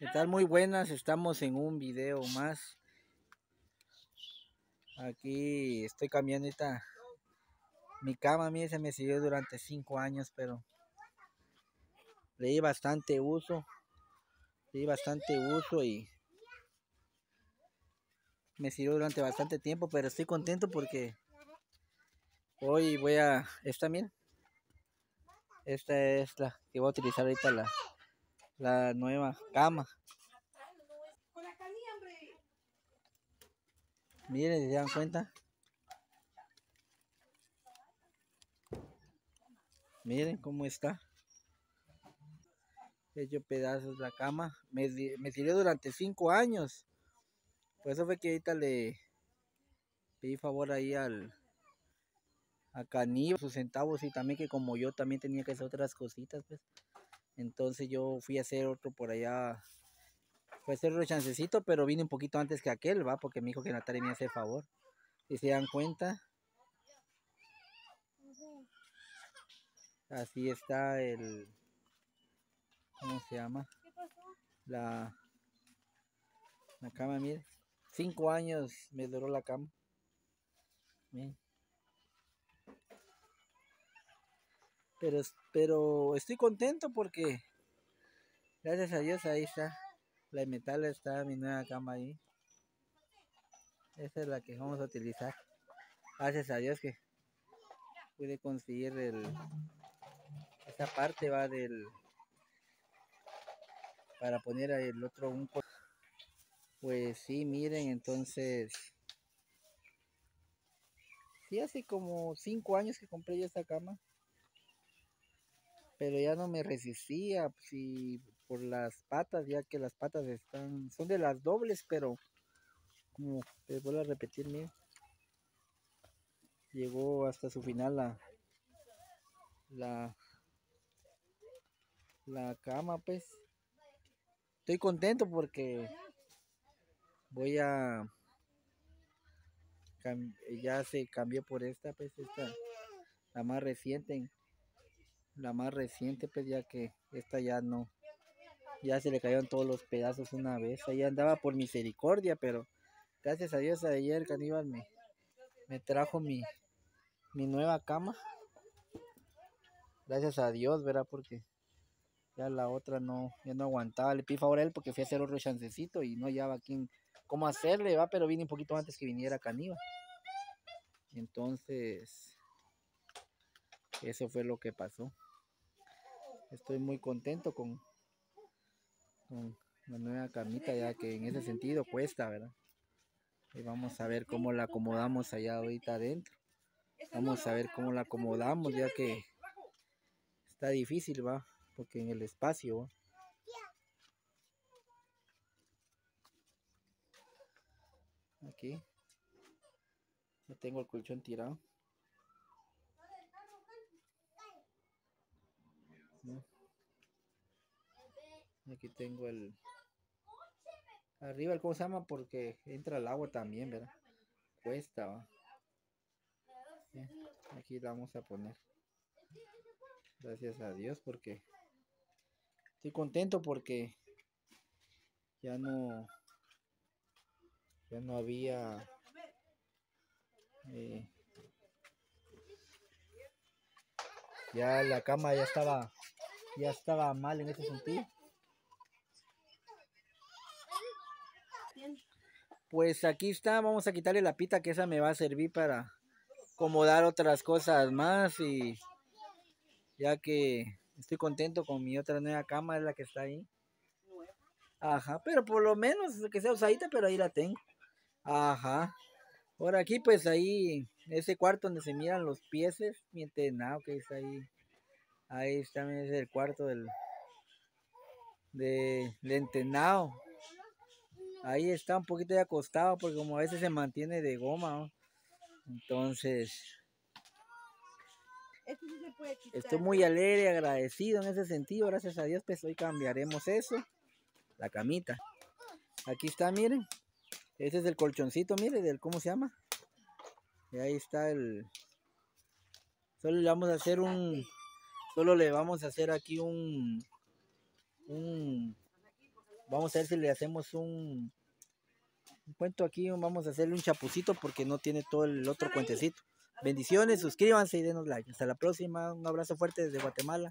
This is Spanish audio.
Están muy buenas, estamos en un video más. Aquí estoy cambiando esta mi cama a mí se me sirvió durante cinco años, pero le di bastante uso. Le di bastante uso y me sirvió durante bastante tiempo, pero estoy contento porque hoy voy a... Esta, miren. Esta es la que voy a utilizar ahorita la, la nueva cama. Miren, ¿se dan cuenta? Miren cómo está. Hecho pedazos la cama. Me, me sirvió durante cinco años. Por eso fue que ahorita le pedí favor ahí al a Caníbal, sus centavos y también que como yo también tenía que hacer otras cositas pues. Entonces yo fui a hacer otro por allá. Fue a hacer otro chancecito, pero vine un poquito antes que aquel, va, porque me dijo que Natalia me hace favor. Y se dan cuenta, Así está el... ¿Cómo se llama? La, la cama, mire. Cinco años me duró la cama. Pero, pero estoy contento porque gracias a Dios ahí está. La metal está mi nueva cama ahí. Esa es la que vamos a utilizar. Gracias a Dios que pude conseguir el, esta parte va del para poner el otro un pues sí miren entonces sí hace como cinco años que compré yo esta cama pero ya no me resistía si por las patas ya que las patas están son de las dobles pero como les vuelvo a repetir miren llegó hasta su final la la la cama pues. Estoy contento porque voy a ya se cambió por esta pues esta la más reciente la más reciente pues ya que esta ya no ya se le cayeron todos los pedazos una vez ahí andaba por misericordia pero gracias a Dios ayer caníbal me, me trajo mi mi nueva cama gracias a Dios verá porque ya la otra no, ya no aguantaba. Le pedí favor a él porque fui a hacer otro chancecito y no hallaba quién, cómo hacerle, va, pero vine un poquito antes que viniera Caníbal. Entonces, eso fue lo que pasó. Estoy muy contento con, la nueva camita, ya que en ese sentido cuesta, ¿verdad? Y vamos a ver cómo la acomodamos allá ahorita adentro. Vamos a ver cómo la acomodamos, ya que está difícil, va porque en el espacio aquí ya tengo el colchón tirado aquí tengo el arriba el cómo se llama porque entra el agua también verdad cuesta aquí la vamos a poner. Gracias a Dios porque Estoy contento porque ya no ya no había eh, ya la cama ya estaba ya estaba mal en ese sentido pues aquí está vamos a quitarle la pita que esa me va a servir para acomodar otras cosas más y ya que Estoy contento con mi otra nueva cama, es la que está ahí. Ajá, pero por lo menos que sea usadita, pero ahí la tengo. Ajá. Por aquí, pues ahí, ese cuarto donde se miran los pies, mi entenado que está ahí. Ahí está, es el cuarto del, de, entenado. Ahí está un poquito de acostado porque como a veces se mantiene de goma. Entonces, Estoy muy alegre, agradecido en ese sentido. Gracias a Dios, pues hoy cambiaremos eso. La camita. Aquí está, miren. Ese es el colchoncito, miren, del cómo se llama. Y ahí está el. Solo le vamos a hacer un. Solo le vamos a hacer aquí un. Un. Vamos a ver si le hacemos un, un cuento aquí. Vamos a hacerle un chapucito porque no tiene todo el otro cuentecito. Bendiciones, suscríbanse y denos like. Hasta la próxima. Un abrazo fuerte desde Guatemala.